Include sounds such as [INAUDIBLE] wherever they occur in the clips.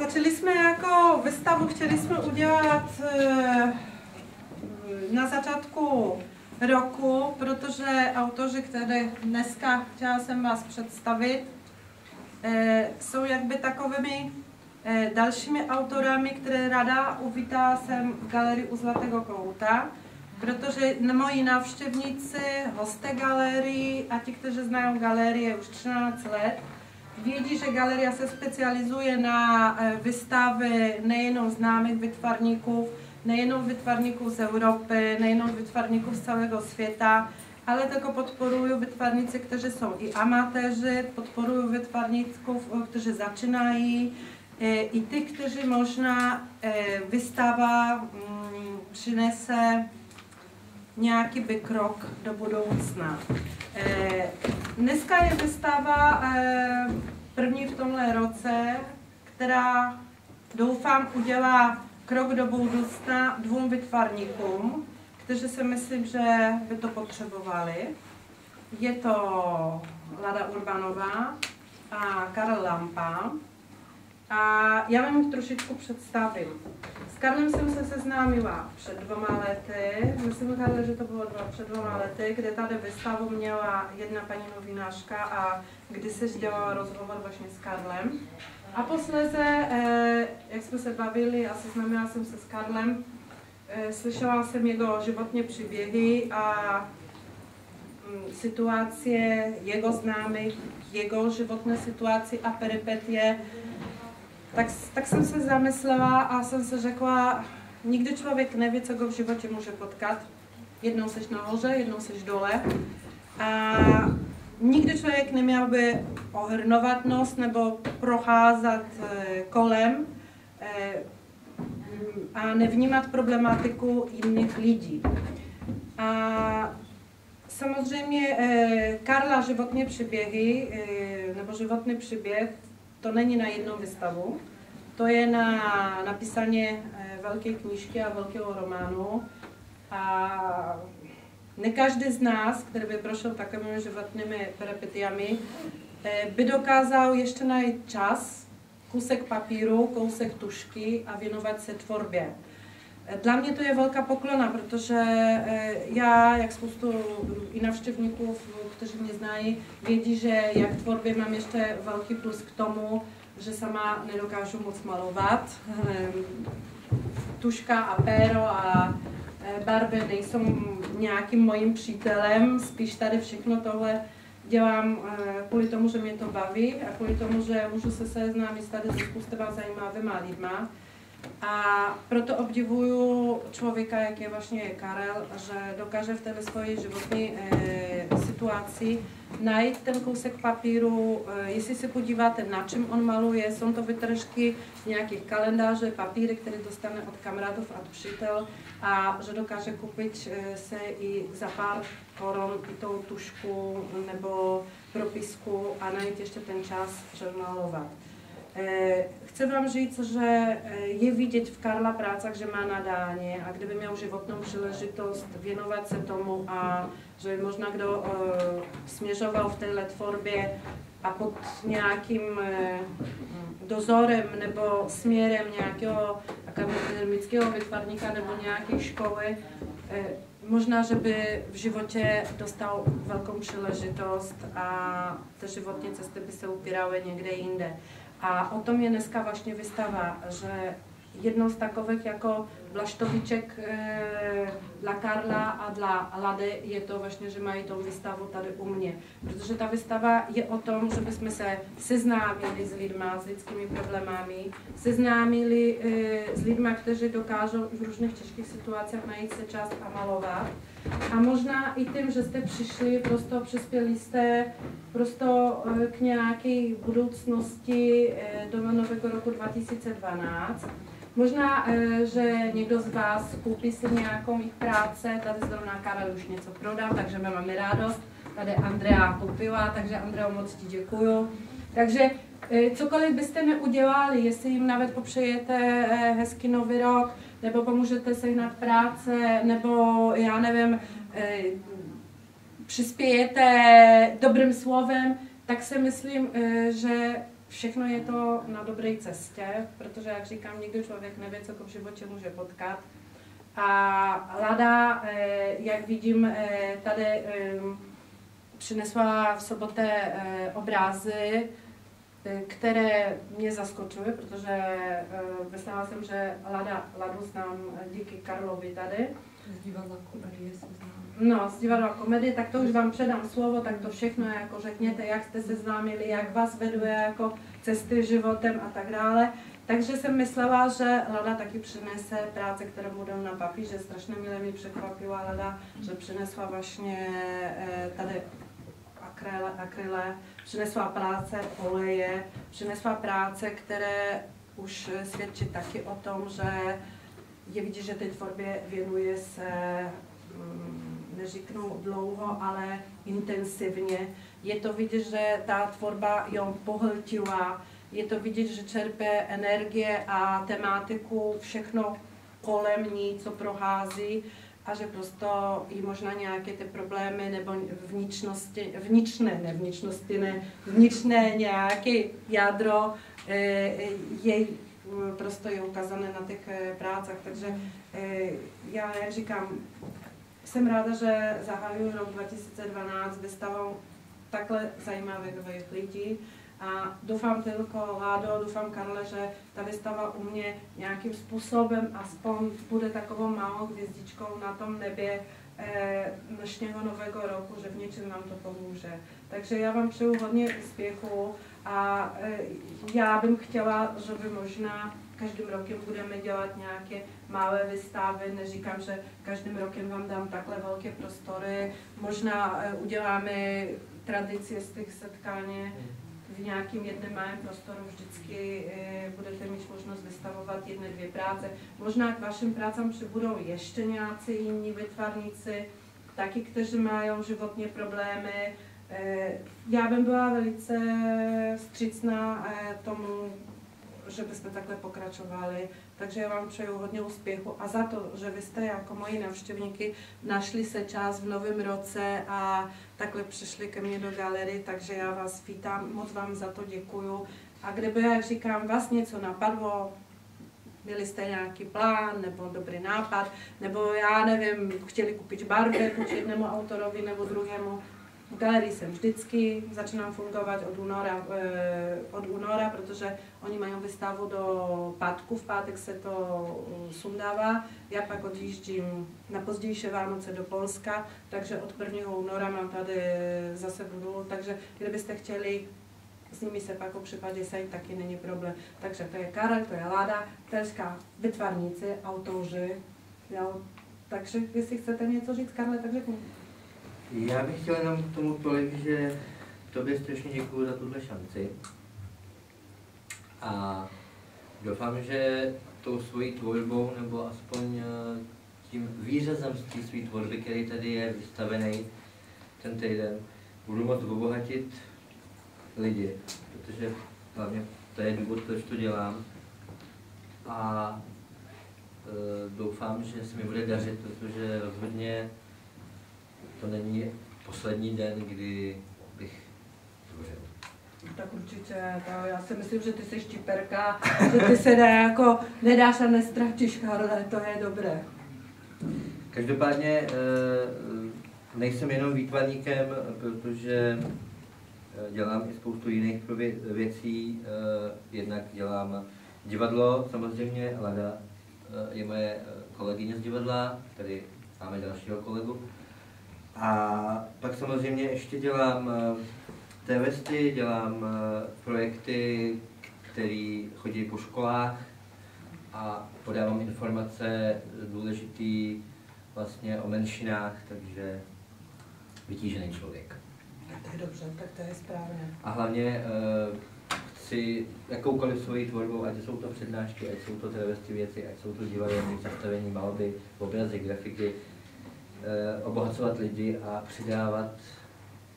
Tvořili jsme jako vystavu, chtěli jsme udělat eh, na začátku roku, protože autoři, které dneska chtěla jsem vás představit, eh, jsou jakby takovými eh, dalšími autorami, které ráda uvítá jsem v galerii u Zlatého kouta, protože moji návštěvníci, hosté galerii a ti, kteří znají galerie už 13 let, vědí, že galeria se specializuje na vystavy nejenom známých vytvarníků, nejenom vytvarníků z Evropy, nejenom vytvarníků z celého světa, ale také podporují vytvarníci, kteří jsou i amatéři, podporují vytvarníků, kteří začínají, i ty, kteří možná vystava mm, přinese nějaký by krok do budoucna. Dneska je vystava první v tomhle roce, která doufám udělá krok do budoucna dvou vytvarníkům, kteří si myslím, že by to potřebovali. Je to Lada Urbanová a Karel Lampa. A já vám jich trošičku představím. S Karlem jsem se seznámila před dvoma lety, myslím, Karle, že to bylo dva, před dvoma lety, kde tady výstavu měla jedna paní novinářka a kdy se dělala rozhovor vlastně s Karlem. A posléze, eh, jak jsme se bavili a seznámila jsem se s Karlem, eh, slyšela jsem jeho životní příběhy a mm, situace jeho známých, jeho životné situaci a peripetie, tak, tak jsem se zamyslela a jsem se řekla, nikdy člověk neví, co go v životě může potkat. Jednou seš nahoře, jednou seš dole. A nikdy člověk neměl by ohrnovat nos nebo procházet eh, kolem eh, a nevnímat problematiku jiných lidí. A samozřejmě eh, Karla životní příběhy nebo životní příběh to není na jednu výstavu, to je na napísaně velké knížky a velkého románu. A ne každý z nás, který by prošel takovými životními peripetiami, eh, by dokázal ještě najít čas, kusek papíru, kousek tušky a věnovat se tvorbě. Eh, dla mě to je velká poklona, protože eh, já, jak spoustu i navštěvníků, kteří mě znají, vědí, že jak tvorbě mám ještě velký plus k tomu, že sama nedokážu moc malovat. Tuška a péro a Eh, barvy nejsou nějakým mojím přítelem, spíš tady všechno tohle dělám eh, kvůli tomu, že mě to baví a kvůli tomu, že můžu se seznámit tady se spoustama zajímavýma lidma. A proto obdivuju člověka, jak je vlastně Karel, že dokáže v té své životní e, situaci najít ten kousek papíru, e, jestli se podíváte, na čem on maluje, jsou to vytržky nějakých kalendáře, papíry, které dostane od kamarádů a přítel a že dokáže koupit e, se i za pár korun i tou tušku nebo propisku a najít ještě ten čas, že malovat. Eh, vám říct, že eh, je vidět v Karla prácach, že má nadání a kdyby měl životnou příležitost věnovat se tomu a že možná kdo uh, směřoval v této tvorbě a pod nějakým uh, dozorem nebo směrem nějakého akademického vytvarníka nebo nějaké školy, uh, možná, že by v životě dostal velkou příležitost a ty životní cesty by se upíraly někde jinde. A o tom je dneska vlastně vystava, že jednou z takových jako vlaštoviček e, dla Karla a dla Lady je to vlastně, že mají tu výstavu tady u mě. Protože ta výstava je o tom, že bychom se seznámili s lidma, s lidskými problémami, seznámili e, s lidmi, kteří dokážou v různých těžkých situacích najít se čas a malovat a možná i tím, že jste přišli, prostě přispěli jste prostě k nějaké budoucnosti eh, do nového roku 2012. Možná, eh, že někdo z vás koupí si nějakou mých práce, tady zrovna Karel už něco prodal, takže my máme radost. Tady Andrea koupila, takže Andreo moc ti děkuju. Takže cokoliv byste neudělali, jestli jim nawet popřejete hezký nový rok, nebo pomůžete sehnat práce, nebo já nevím, eh, přispějete dobrým slovem, tak si myslím, eh, že všechno je to na dobré cestě, protože, jak říkám, nikdy člověk neví, co v životě může potkat. A Lada, eh, jak vidím, tady přinesla v soboté obrazy, které mě zaskočily, protože myslela jsem, že Lada, Ladu znám díky Karlovi tady. Z divadla komedie se znám. No, z divadla komedie, tak to už vám předám slovo, tak to všechno jako řekněte, jak jste se známili, jak vás veduje jako cesty životem a tak dále. Takže jsem myslela, že Lada taky přinese práce, které budou na papíře. Strašně milé mi překvapila Lada, že přinesla vlastně eh, tady akryle, akryle, přinesla práce oleje, přinesla práce, které už svědčí taky o tom, že je vidět, že té tvorbě věnuje se mm, neříknu dlouho, ale intenzivně. Je to vidět, že ta tvorba jo pohltila, je to vidět, že čerpe energie a tematiku, všechno kolem ní, co prohází a že prostě i možná nějaké ty problémy nebo vnitřnosti, vnitřné, ne vnitřnosti, ne, vnitřné nějaké jádro eh, jej prostě je ukázané na těch eh, prácech. Takže eh, já, jak říkám, jsem ráda, že zahajuji rok 2012 vystavou takhle zajímavých lidí. A doufám tylko, Ládo, doufám, Karle, že ta vystava u mě nějakým způsobem aspoň bude takovou malou hvězdičkou na tom nebě eh, dnešního nového roku, že v něčem nám to pomůže. Takže já vám přeju hodně úspěchu a eh, já bych chtěla, že by možná každým rokem budeme dělat nějaké malé výstavy, neříkám, že každým rokem vám dám takhle velké prostory, možná eh, uděláme tradici z těch setkání v nějakým jednom malém prostoru vždycky eh, budete mít možnost vystavovat jedné, dvě práce. Možná k vašim prácám přibudou ještě nějací jiní vytvarníci, taky, kteří mají životní problémy. Eh, já bych byla velice střícná tomu že byste takhle pokračovali. Takže já vám přeju hodně úspěchu a za to, že vy jste jako moji navštěvníky našli se čas v novém roce a takhle přišli ke mně do galerie, takže já vás vítám, moc vám za to děkuju. A kdyby, jak říkám, vás něco napadlo, měli jste nějaký plán nebo dobrý nápad, nebo já nevím, chtěli koupit barvy buď jednomu autorovi nebo druhému, v galerii jsem vždycky, začínám fungovat od února, eh, od února, protože oni mají vystavu do pátku, v pátek se to eh, sundává, já pak odjíždím na pozdější Vánoce do Polska, takže od 1. února mám tady zase budu, takže kdybyste chtěli s nimi se pak o případě sejít, taky není problém. Takže to je Karel, to je Láda, teďka vytvarníci, autoři, jo. Takže jestli chcete něco říct, Karle, tak řeknu. Já bych chtěl jenom k tomu tolik, že tobě strašně děkuji za tuhle šanci. A doufám, že tou svojí tvorbou, nebo aspoň eh, tím výřezem z té své tvorby, který tady je vystavený ten týden, budu moct obohatit lidi, protože hlavně to je důvod, proč to dělám. A e, doufám, že se mi bude dařit, protože rozhodně to není poslední den, kdy bych tvořil. Tak určitě, to já si myslím, že ty jsi štiperka, že ty se dá jako nedáš a nestratíš, Karle, to je dobré. Každopádně eh, nejsem jenom výtvarníkem, protože eh, dělám i spoustu jiných věcí. Eh, jednak dělám divadlo, samozřejmě, Lada je moje kolegyně z divadla, tady máme dalšího kolegu. A pak samozřejmě ještě dělám eh, TVSty, dělám eh, projekty, které chodí po školách a podávám informace důležitý vlastně o menšinách, takže vytížený člověk. Tak to je dobře, tak to je správně. A hlavně uh, chci jakoukoliv svoji tvorbou, ať jsou to přednášky, ať jsou to televizní věci, ať jsou to divadelní zastavení, malby, obrazy, grafiky, obohacovat lidi a přidávat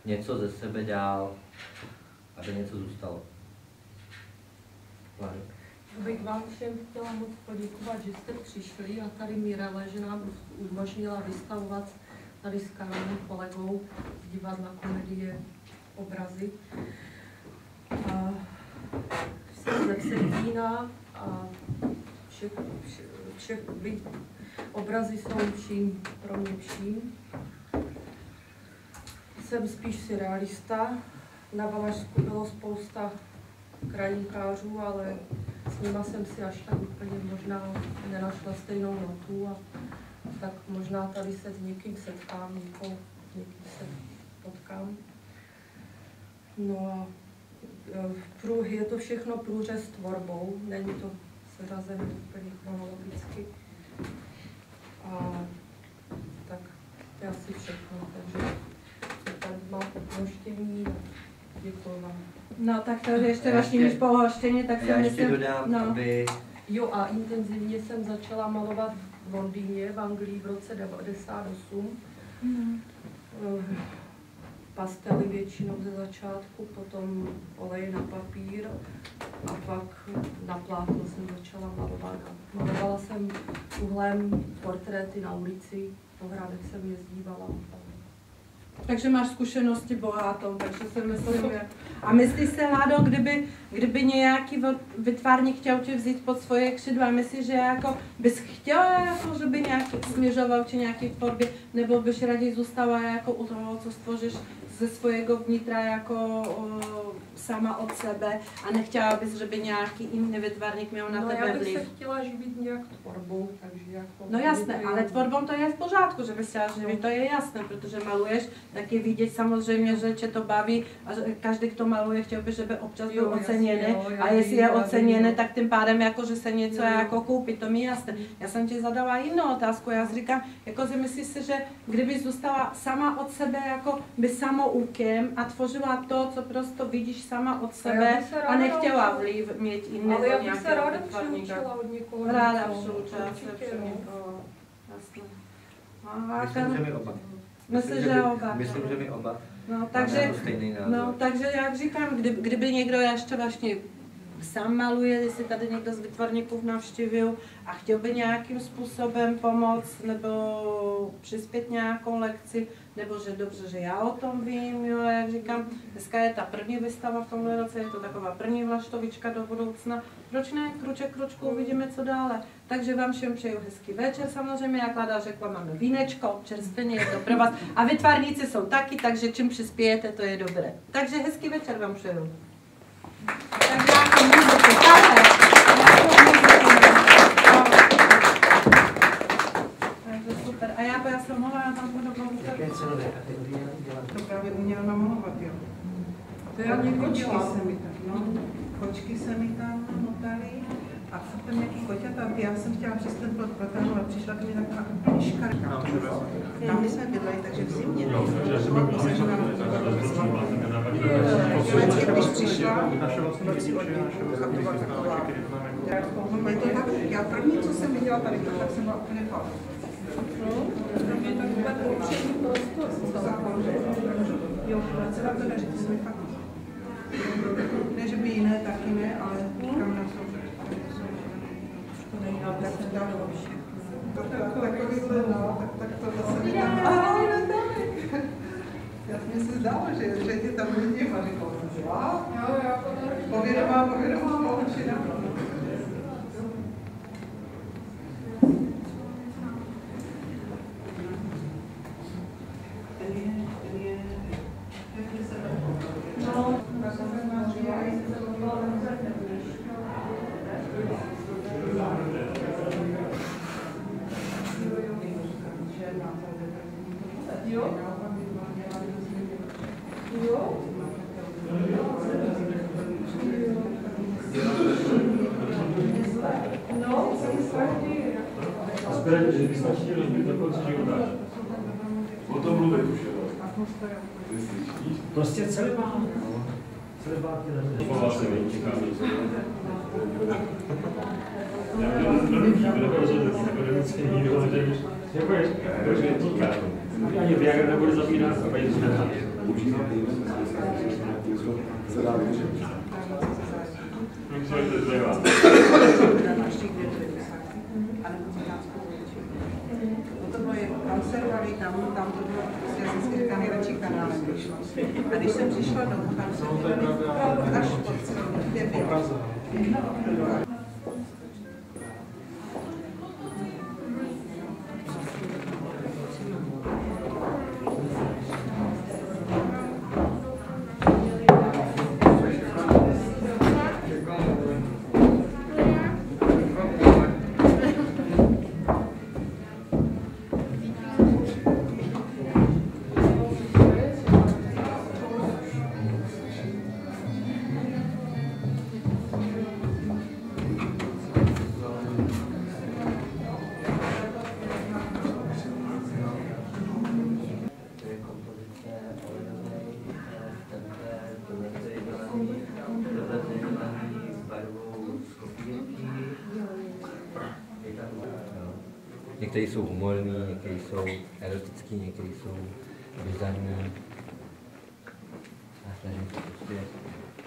něco ze sebe dál, aby něco zůstalo. Já bych vám všem chtěla moc poděkovat, že jste přišli a tady Mirele, že nám umožnila vystavovat tady s Karolem kolegou z divadla komedie obrazy. A jsem ze Vsetína a všech, všech, všech obrazy jsou vším, pro mě vším. Jsem spíš surrealista. Na Valašsku bylo spousta krajinkářů, ale s nima jsem si až tak úplně možná nenašla stejnou notu a tak možná tady se s někým setkám, někoho, někým se potkám. No a e, je to všechno průřez tvorbou, není to seřazené úplně chronologicky. A tak to je asi všechno, takže tady má poštění, děkuji vám. No tak to ještě vaši než pohoštění, tak jsem myslím... dodám, no. aby... Jo a intenzivně jsem začala malovat v Londýně, v Anglii v roce 98. Mm. Pastely většinou ze začátku, potom olej na papír a pak na plátno jsem začala malovat. Malovala jsem uhlem portréty na ulici, po hradech jsem jezdívala. Takže máš zkušenosti bohatou, takže si myslím, [LAUGHS] že... A myslíš se, Ládo, kdyby, kdyby nějaký vytvárník chtěl tě vzít pod svoje křidla, myslíš, že jako bys chtěla, jako, že by nějaký směřoval či nějaký tvorbě, nebo byš raději zůstala jako u toho, co stvoříš ze svojego vnitra jako sama od sebe a nechtěla bys, že by nějaký jiný vytvarník měl na no, tebe já bych vliv. se chtěla živit nějak tvorbou, takže jako... No jasné, ale tvorbou to je v pořádku, že bys chtěla živit, to je jasné, protože maluješ, tak je vidět samozřejmě, že tě to baví a každý, kdo maluje, chtěl by, že by občas byl oceněný a jestli je oceněný, tak tím pádem jako, že se něco jo. jako koupí, to mi jasné. Já jsem ti zadala jinou otázku, já říkám, jako si myslíš si, že kdyby zůstala sama od sebe jako by samoukem a tvořila to, co prostě vidíš sama od sebe a nechtěla vliv mít jiného Ale já bych se ráda přiučila od někoho. Ráda přiučila se před někoho. Myslím, že mi oba. Myslím, že oba. Myslím, že mi oba. No, takže, no, takže jak říkám, kdy, kdyby někdo ještě vlastně sám maluje, jestli tady někdo z vytvarníků navštívil a chtěl by nějakým způsobem pomoct nebo přispět nějakou lekci, nebo že dobře, že já o tom vím, jo, jak říkám, dneska je ta první vystava v tomhle roce, je to taková první vlaštovička do budoucna, proč ne, kruček kručku, uvidíme, co dále. Takže vám všem přeju hezký večer, samozřejmě, jak Lada řekla, máme vínečko, čerstveně je to pro vás a vytvarníci jsou taky, takže čím přispějete, to je dobré. Takže hezký večer vám přeju. Takže super. A já, já jsem mohla, já tam budu Jaké cenové kategorie dělat? To právě uměla namalovat, jo. To já někdo Kočky se mi tam, no. Kočky se mi tam motaly. A tam nějaký koťata, já jsem chtěla přes ten plot protáhnout přišla k mě taková úplně škarka. Tam my jsme bydleli, takže v zimě. Přišla, to byla taková. Je to tak, já první, co jsem viděla tady, tak jsem byla úplně vám to daří, to se mi fakt Ne, že by jiné taky ne, ale říkám na sobě. Takovýhle, no, tak, tak to zase mi tam... Já jsem si zdala, že, že tě tam jsem si, jo, jo, povědomá, povědomá, poučina. Prostě celý má. Celý má ty To vlastně ani Viagra nebude zabírat a paní změna. To bylo [LAUGHS] konservovali, tam, tam to bylo prostě z největších kanále vyšla. A když jsem přišla domů, tam jsem měla opravdu až pod celou dvě byly. Některý jsou humorní, některý jsou erotický, některý jsou bizarní. Já snažím se prostě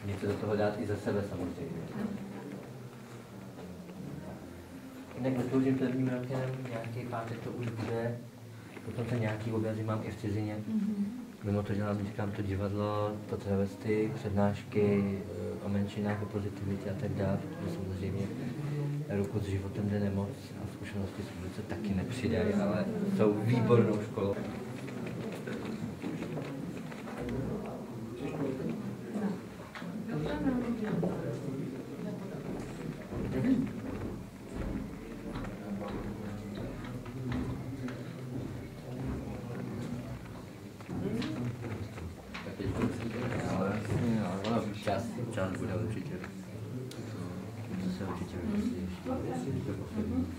něco do toho dát i za sebe samozřejmě. Jinak letouřím prvním rokem, nějaký pátek to už bude, dokonce nějaký obrazy mám i v cizině. Mimo to dělám, říkám, to divadlo, to travesty, přednášky eh, o menšinách, o pozitivitě a tak dále, protože samozřejmě ruku s životem jde nemoc a zkušenosti s se taky nepřidají, ale jsou výbornou školou. Čas, čas bude určitě. To se určitě vymyslí Merci. Merci. Merci. Mhm.